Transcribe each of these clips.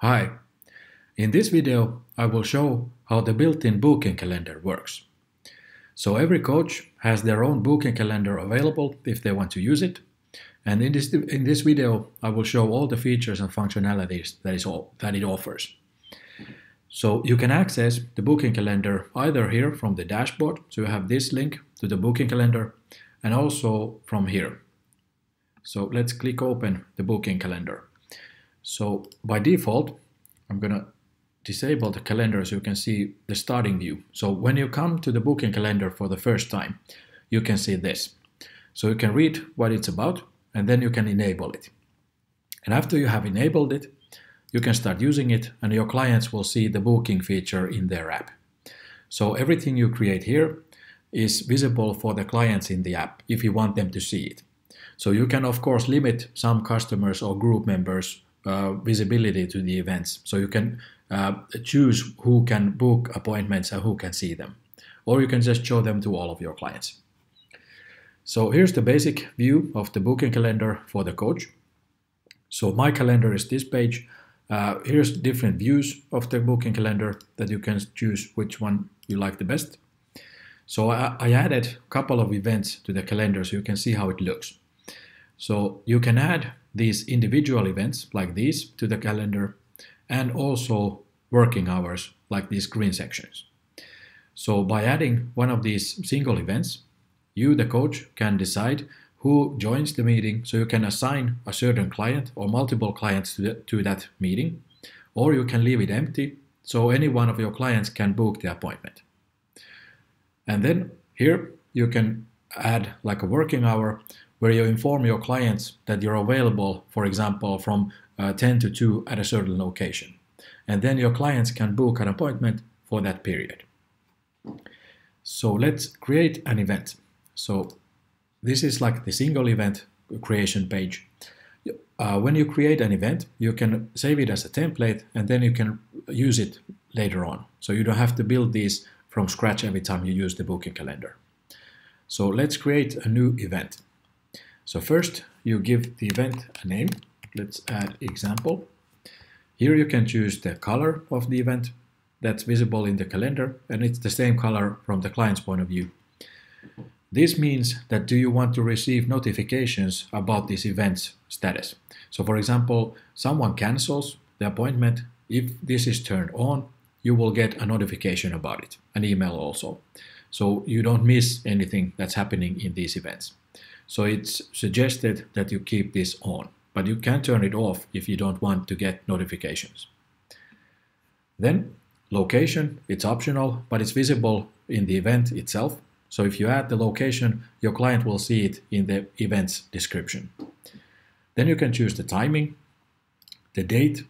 Hi. In this video, I will show how the built-in booking calendar works. So every coach has their own booking calendar available if they want to use it. And in this, in this video, I will show all the features and functionalities that, is all, that it offers. So you can access the booking calendar either here from the dashboard, so you have this link to the booking calendar, and also from here. So let's click open the booking calendar. So by default, I'm going to disable the calendar so you can see the starting view. So when you come to the booking calendar for the first time, you can see this. So you can read what it's about and then you can enable it. And after you have enabled it, you can start using it and your clients will see the booking feature in their app. So everything you create here is visible for the clients in the app if you want them to see it. So you can of course limit some customers or group members uh, visibility to the events. So you can uh, choose who can book appointments and who can see them. Or you can just show them to all of your clients. So here's the basic view of the booking calendar for the coach. So my calendar is this page. Uh, here's different views of the booking calendar that you can choose which one you like the best. So I, I added a couple of events to the calendar so you can see how it looks. So you can add these individual events like these to the calendar and also working hours like these green sections. So by adding one of these single events, you, the coach, can decide who joins the meeting so you can assign a certain client or multiple clients to, the, to that meeting, or you can leave it empty so any one of your clients can book the appointment. And then here you can add like a working hour where you inform your clients that you're available, for example, from uh, 10 to 2 at a certain location. And then your clients can book an appointment for that period. So let's create an event. So this is like the single event creation page. Uh, when you create an event, you can save it as a template and then you can use it later on. So you don't have to build these from scratch every time you use the booking calendar. So let's create a new event. So first you give the event a name. Let's add example. Here you can choose the color of the event that's visible in the calendar and it's the same color from the client's point of view. This means that do you want to receive notifications about this event's status. So for example, someone cancels the appointment. If this is turned on, you will get a notification about it, an email also. So you don't miss anything that's happening in these events. So it's suggested that you keep this on, but you can turn it off if you don't want to get notifications. Then location, it's optional, but it's visible in the event itself. So if you add the location, your client will see it in the event's description. Then you can choose the timing, the date,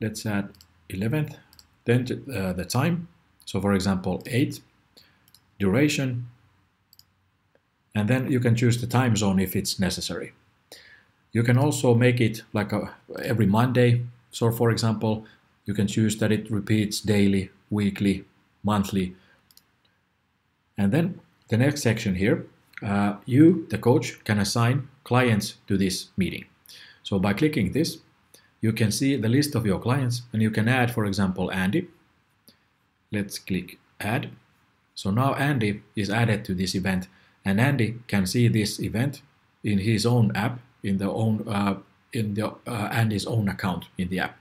let's add 11th, then uh, the time, so for example 8, duration, and then you can choose the time zone if it's necessary. You can also make it like a, every Monday. So for example, you can choose that it repeats daily, weekly, monthly. And then the next section here, uh, you, the coach, can assign clients to this meeting. So by clicking this, you can see the list of your clients and you can add, for example, Andy. Let's click add. So now Andy is added to this event and Andy can see this event in his own app, in the own uh, in the uh, Andy's own account in the app.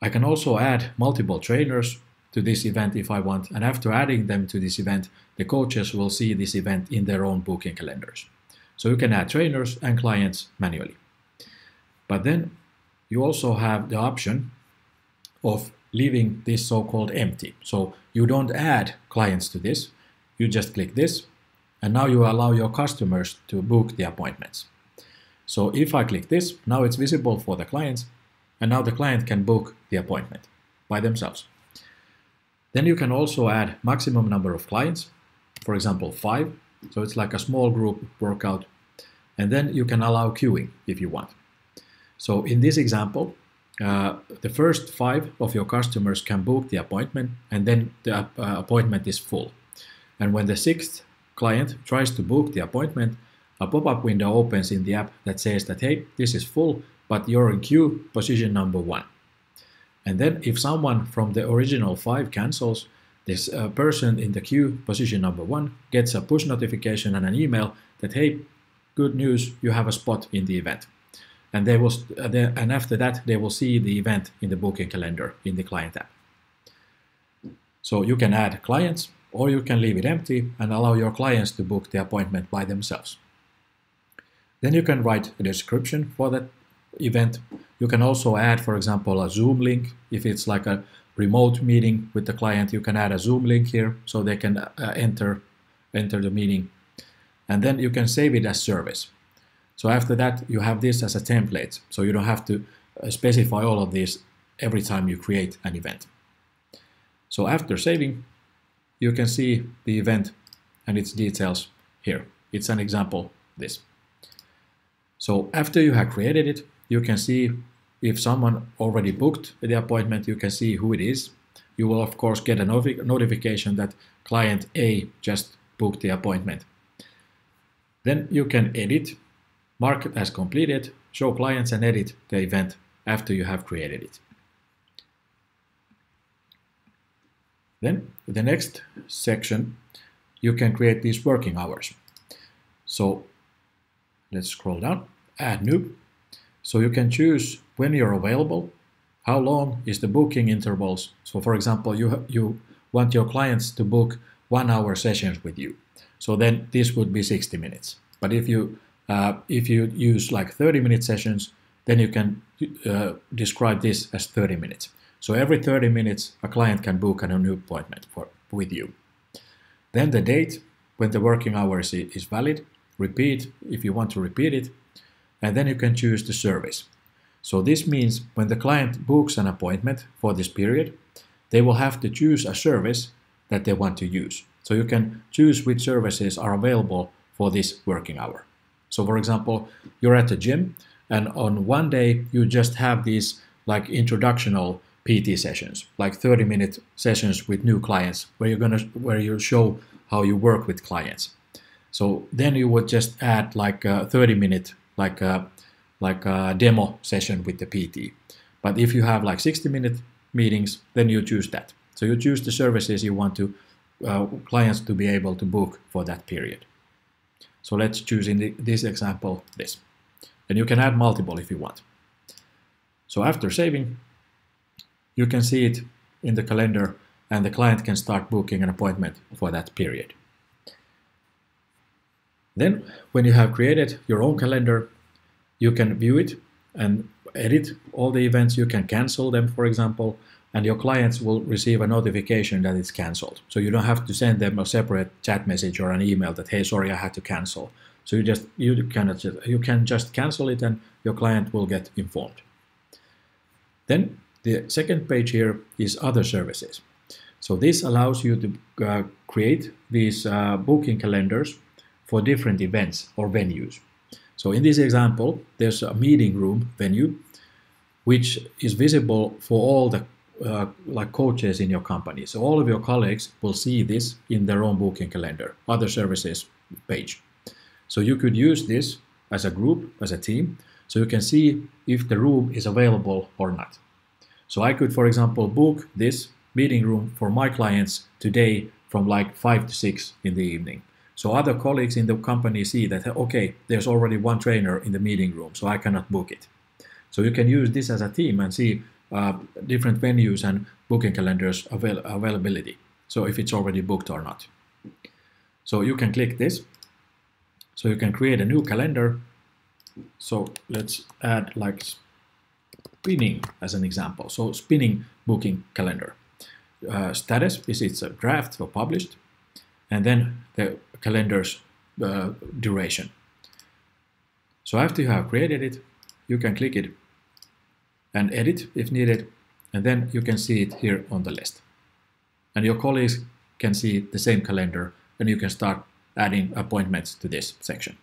I can also add multiple trainers to this event if I want, and after adding them to this event, the coaches will see this event in their own booking calendars. So you can add trainers and clients manually. But then you also have the option of leaving this so-called empty. So you don't add clients to this, you just click this and now you allow your customers to book the appointments. So if I click this, now it's visible for the clients and now the client can book the appointment by themselves. Then you can also add maximum number of clients, for example, five. So it's like a small group workout. And then you can allow queuing if you want. So in this example, uh, the first five of your customers can book the appointment and then the uh, appointment is full. And when the sixth client tries to book the appointment, a pop-up window opens in the app that says that, hey, this is full, but you're in queue position number one. And then if someone from the original five cancels, this uh, person in the queue position number one gets a push notification and an email that, hey, good news, you have a spot in the event. And they will, uh, they, and after that, they will see the event in the booking calendar in the client app. So you can add clients or you can leave it empty and allow your clients to book the appointment by themselves. Then you can write a description for that event. You can also add, for example, a Zoom link. If it's like a remote meeting with the client, you can add a Zoom link here so they can uh, enter, enter the meeting. And then you can save it as service. So after that, you have this as a template. So you don't have to uh, specify all of this every time you create an event. So after saving, you can see the event and its details here. It's an example this. So after you have created it, you can see if someone already booked the appointment, you can see who it is. You will of course get a notification that client A just booked the appointment. Then you can edit, mark it as completed, show clients and edit the event after you have created it. Then the next section, you can create these working hours. So let's scroll down, add new. So you can choose when you're available, how long is the booking intervals. So for example, you, you want your clients to book one hour sessions with you. So then this would be 60 minutes. But if you uh, if you use like 30 minute sessions, then you can uh, describe this as 30 minutes. So every 30 minutes, a client can book a new appointment for, with you. Then the date when the working hours is valid, repeat if you want to repeat it, and then you can choose the service. So this means when the client books an appointment for this period, they will have to choose a service that they want to use. So you can choose which services are available for this working hour. So for example, you're at the gym and on one day you just have these like introductional PT sessions, like 30 minute sessions with new clients where you're gonna where you show how you work with clients. So then you would just add like a 30 minute like a, like a demo session with the PT. But if you have like 60 minute meetings, then you choose that. So you choose the services you want to uh, clients to be able to book for that period. So let's choose in the, this example this. And you can add multiple if you want. So after saving, you can see it in the calendar and the client can start booking an appointment for that period. Then, when you have created your own calendar, you can view it and edit all the events. You can cancel them, for example, and your clients will receive a notification that it's canceled. So you don't have to send them a separate chat message or an email that, hey, sorry, I had to cancel. So you just you can you can just cancel it, and your client will get informed. Then the second page here is other services. So this allows you to uh, create these uh, booking calendars for different events or venues. So in this example, there's a meeting room venue, which is visible for all the uh, like coaches in your company. So all of your colleagues will see this in their own booking calendar, other services page. So you could use this as a group, as a team, so you can see if the room is available or not. So I could, for example, book this meeting room for my clients today from like 5 to 6 in the evening. So other colleagues in the company see that, okay, there's already one trainer in the meeting room, so I cannot book it. So you can use this as a team and see uh, different venues and booking calendars avail availability. So if it's already booked or not. So you can click this. So you can create a new calendar. So let's add like spinning as an example. So spinning booking calendar. Uh, status is it's a draft or published, and then the calendar's uh, duration. So after you have created it, you can click it and edit if needed, and then you can see it here on the list. And your colleagues can see the same calendar, and you can start adding appointments to this section.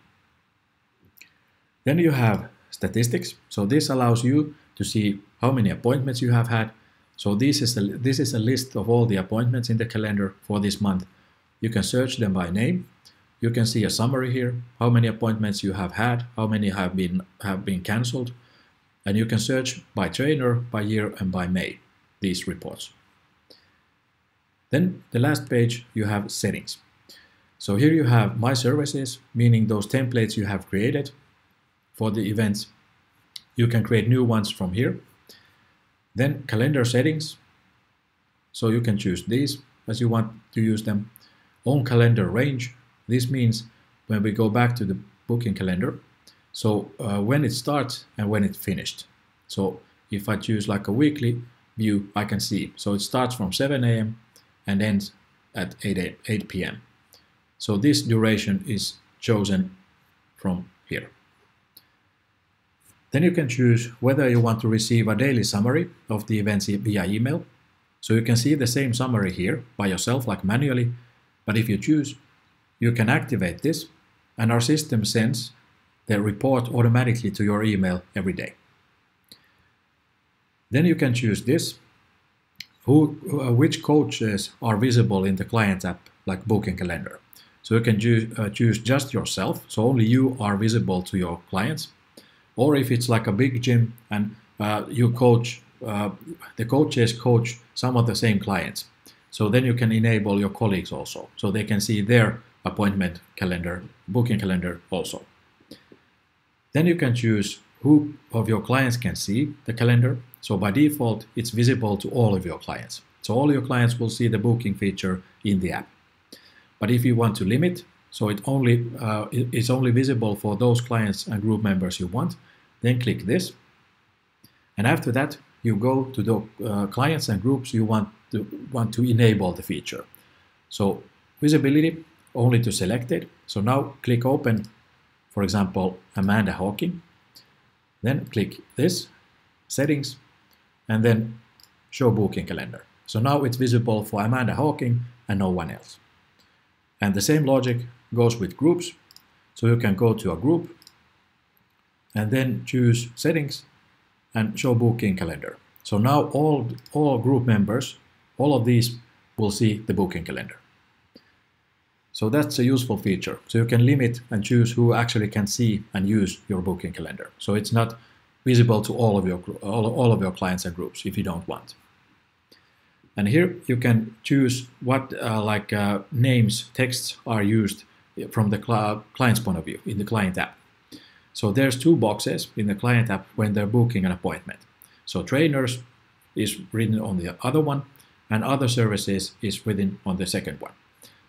Then you have statistics. So this allows you to see how many appointments you have had. So this is a, this is a list of all the appointments in the calendar for this month. You can search them by name. You can see a summary here, how many appointments you have had, how many have been have been cancelled, And you can search by trainer, by year, and by May, these reports. Then the last page, you have settings. So here you have my services, meaning those templates you have created for the events. You can create new ones from here. Then calendar settings. So you can choose these as you want to use them. On calendar range. This means when we go back to the booking calendar, so uh, when it starts and when it's finished. So if I choose like a weekly view, I can see. So it starts from 7 a.m. and ends at 8, 8 p.m. So this duration is chosen from here. Then you can choose whether you want to receive a daily summary of the events via email. So you can see the same summary here by yourself, like manually. But if you choose, you can activate this and our system sends the report automatically to your email every day. Then you can choose this, who, uh, which coaches are visible in the client app, like Booking Calendar. So you can choose, uh, choose just yourself, so only you are visible to your clients. Or if it's like a big gym and uh, you coach, uh, the coaches coach some of the same clients. So then you can enable your colleagues also, so they can see their appointment calendar, booking calendar also. Then you can choose who of your clients can see the calendar. So by default, it's visible to all of your clients. So all your clients will see the booking feature in the app. But if you want to limit, so it only uh, it's only visible for those clients and group members you want, then click this. And after that, you go to the uh, clients and groups you want to want to enable the feature. So visibility only to select it. So now click open, for example, Amanda Hawking. Then click this, settings, and then show booking calendar. So now it's visible for Amanda Hawking and no one else. And the same logic goes with groups. So you can go to a group and then choose settings and show booking calendar. So now all, all group members, all of these will see the booking calendar. So that's a useful feature. So you can limit and choose who actually can see and use your booking calendar. So it's not visible to all of your all, all of your clients and groups if you don't want. And here you can choose what uh, like uh, names, texts are used from the cl client's point of view in the client app. So there's two boxes in the client app when they're booking an appointment. So trainers is written on the other one and other services is written on the second one.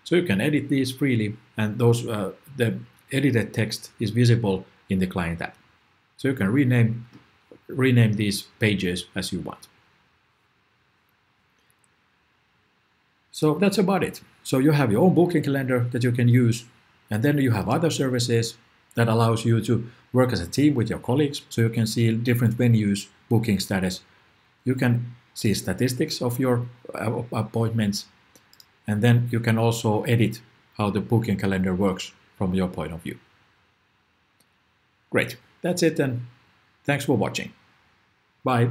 So you can edit these freely and those uh, the edited text is visible in the client app. So you can rename rename these pages as you want. So that's about it. So you have your own booking calendar that you can use, and then you have other services that allows you to work as a team with your colleagues. So you can see different venues booking status. You can see statistics of your uh, appointments, and then you can also edit how the booking calendar works from your point of view. Great, that's it then. Thanks for watching. Bye.